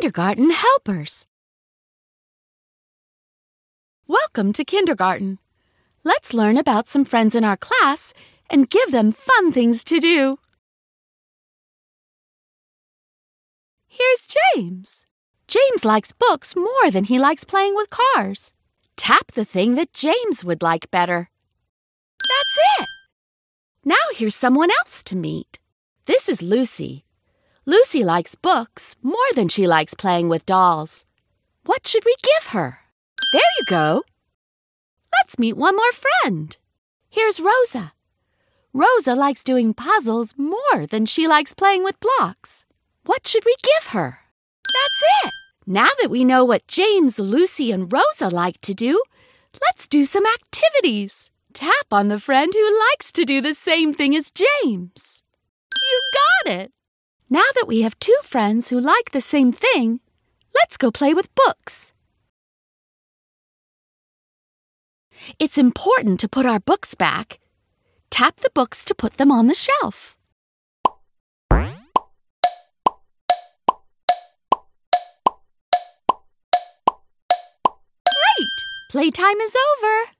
Kindergarten Helpers. Welcome to kindergarten. Let's learn about some friends in our class and give them fun things to do. Here's James. James likes books more than he likes playing with cars. Tap the thing that James would like better. That's it. Now here's someone else to meet. This is Lucy. Lucy likes books more than she likes playing with dolls. What should we give her? There you go. Let's meet one more friend. Here's Rosa. Rosa likes doing puzzles more than she likes playing with blocks. What should we give her? That's it. Now that we know what James, Lucy, and Rosa like to do, let's do some activities. Tap on the friend who likes to do the same thing as James. You got it. Now that we have two friends who like the same thing, let's go play with books. It's important to put our books back. Tap the books to put them on the shelf. Great! Playtime is over.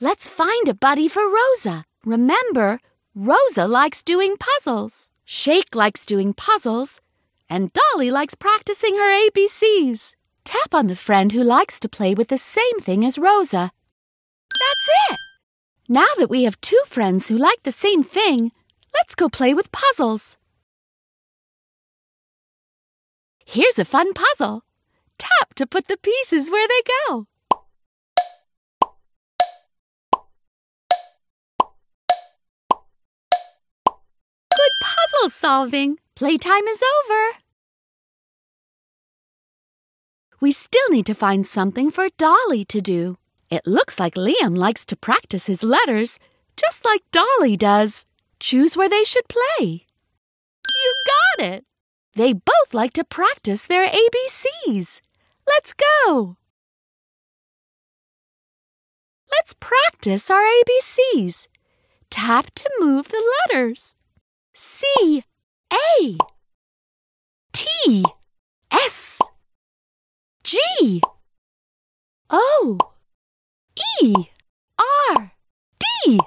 Let's find a buddy for Rosa. Remember, Rosa likes doing puzzles. Shake likes doing puzzles. And Dolly likes practicing her ABCs. Tap on the friend who likes to play with the same thing as Rosa. That's it! Now that we have two friends who like the same thing, let's go play with puzzles. Here's a fun puzzle. Tap to put the pieces where they go. Puzzle solving. Playtime is over. We still need to find something for Dolly to do. It looks like Liam likes to practice his letters, just like Dolly does. Choose where they should play. You got it! They both like to practice their ABCs. Let's go! Let's practice our ABCs. Tap to move the letters. C A T S G O E R D.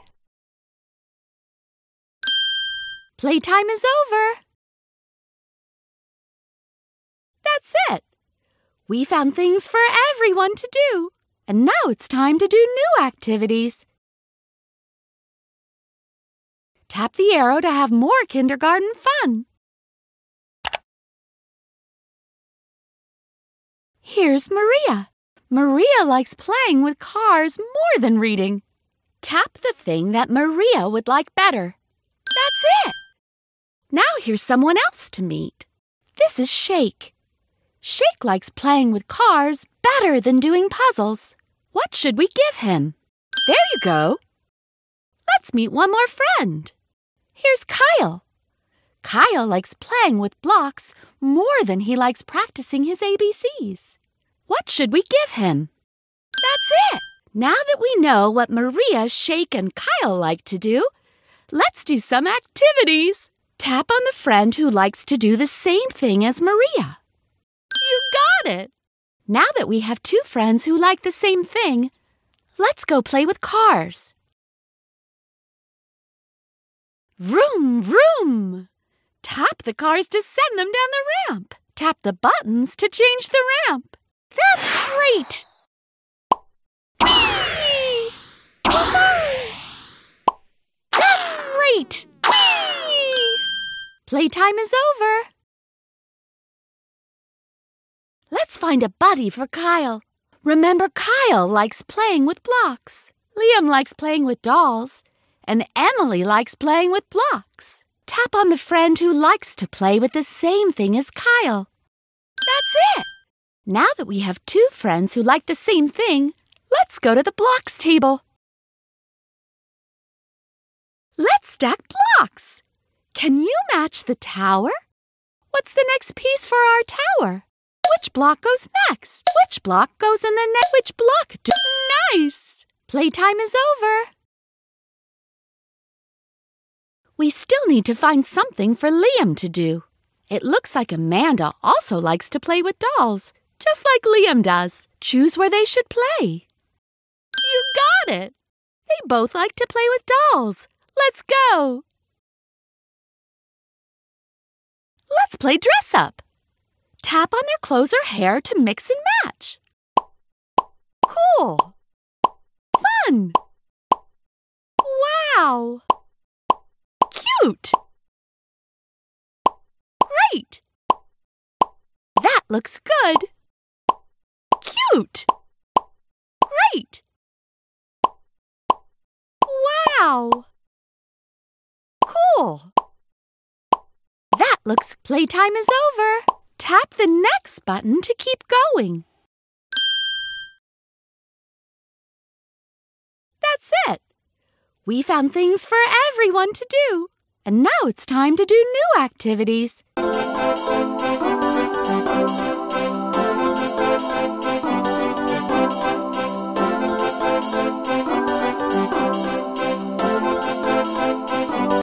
Playtime is over. That's it. We found things for everyone to do. And now it's time to do new activities. Tap the arrow to have more kindergarten fun. Here's Maria. Maria likes playing with cars more than reading. Tap the thing that Maria would like better. That's it. Now here's someone else to meet. This is Shake. Shake likes playing with cars better than doing puzzles. What should we give him? There you go. Let's meet one more friend. Here's Kyle. Kyle likes playing with blocks more than he likes practicing his ABCs. What should we give him? That's it! Now that we know what Maria, Shake, and Kyle like to do, let's do some activities. Tap on the friend who likes to do the same thing as Maria. You got it! Now that we have two friends who like the same thing, let's go play with cars. Vroom, vroom! Tap the cars to send them down the ramp. Tap the buttons to change the ramp. That's great! That's great! Playtime is over. Let's find a buddy for Kyle. Remember, Kyle likes playing with blocks. Liam likes playing with dolls. And Emily likes playing with blocks. Tap on the friend who likes to play with the same thing as Kyle. That's it! Now that we have two friends who like the same thing, let's go to the blocks table. Let's stack blocks. Can you match the tower? What's the next piece for our tower? Which block goes next? Which block goes in the next? Which block? Do- nice! Playtime is over. We still need to find something for Liam to do. It looks like Amanda also likes to play with dolls, just like Liam does. Choose where they should play. You got it! They both like to play with dolls. Let's go! Let's play dress up. Tap on their clothes or hair to mix and match. Cool! Fun! Wow! Cute! Great! That looks good! Cute! Great! Wow! Cool! That looks playtime is over. Tap the next button to keep going. That's it. We found things for everyone to do. And now it's time to do new activities.